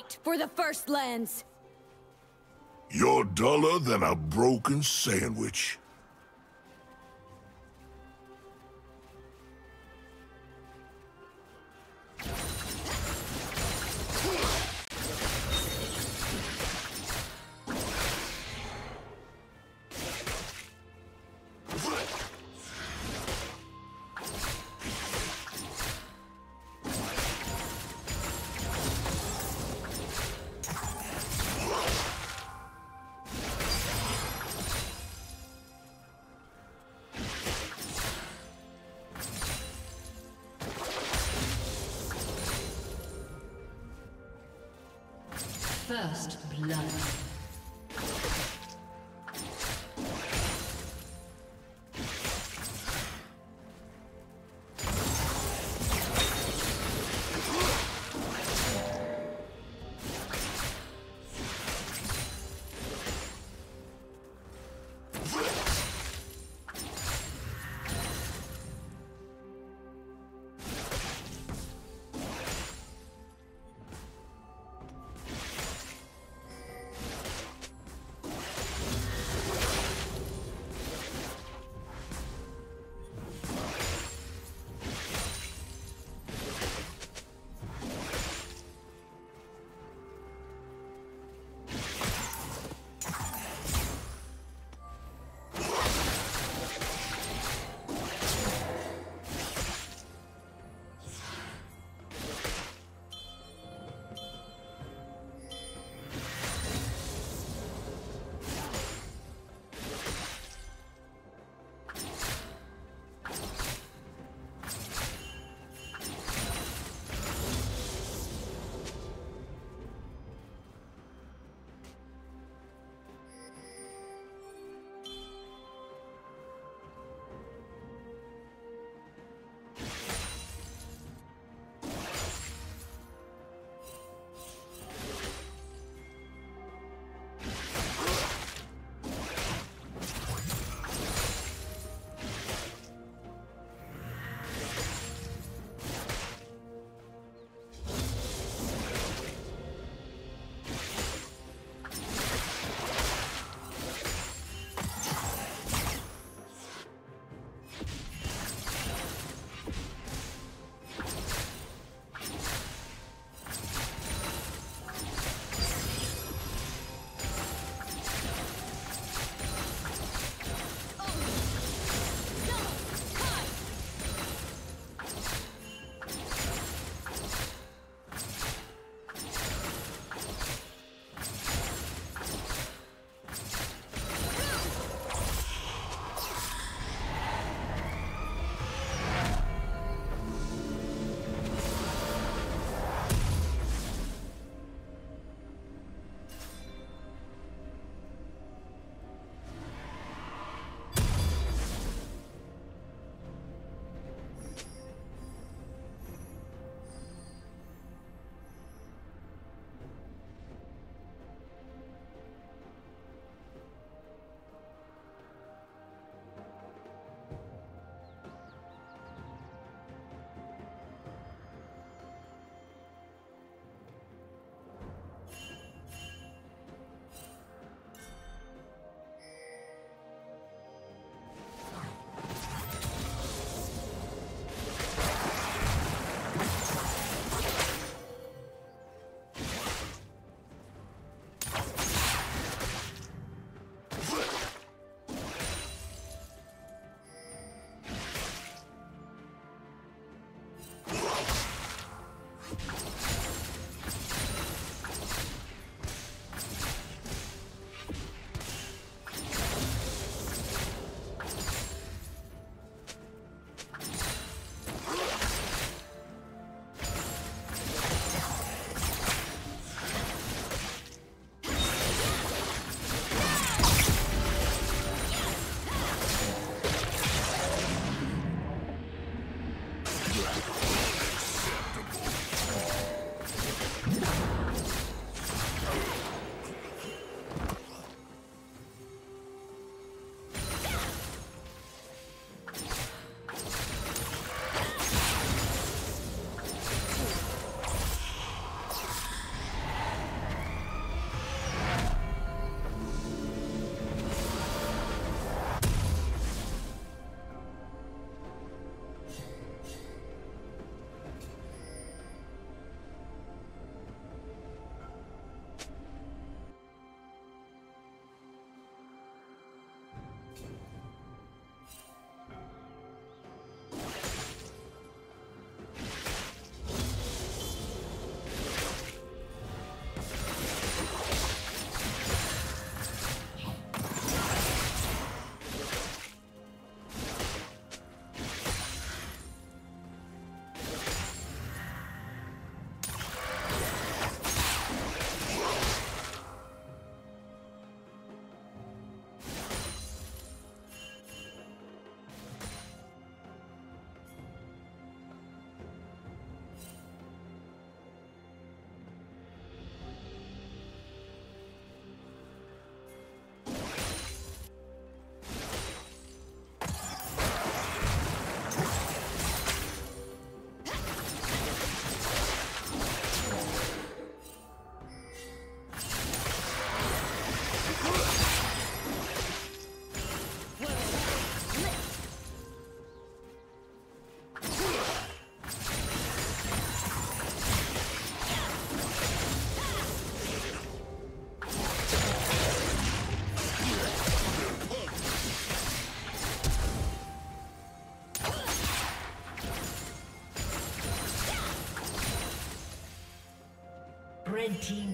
Fight for the First Lands! You're duller than a broken sandwich. First blood.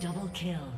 Double kill.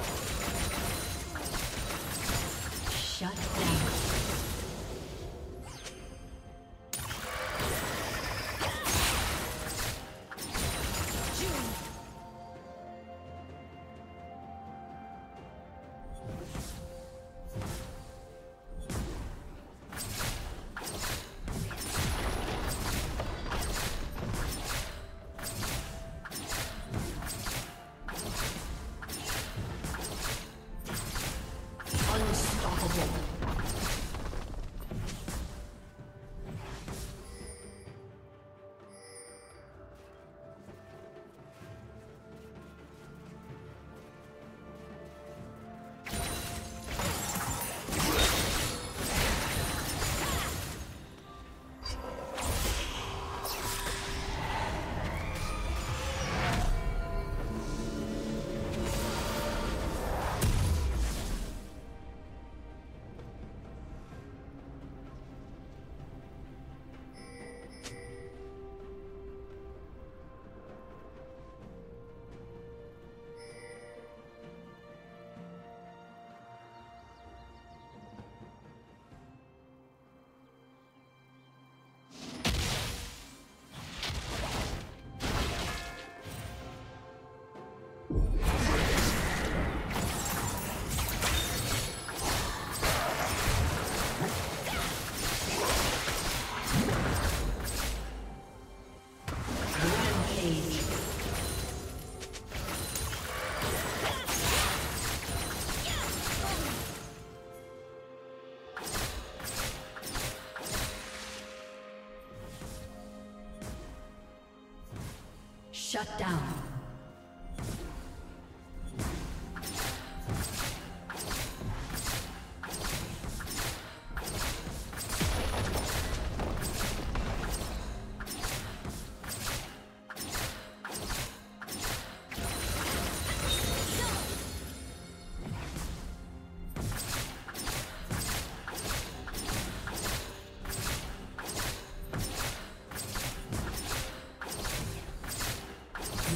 Shut down.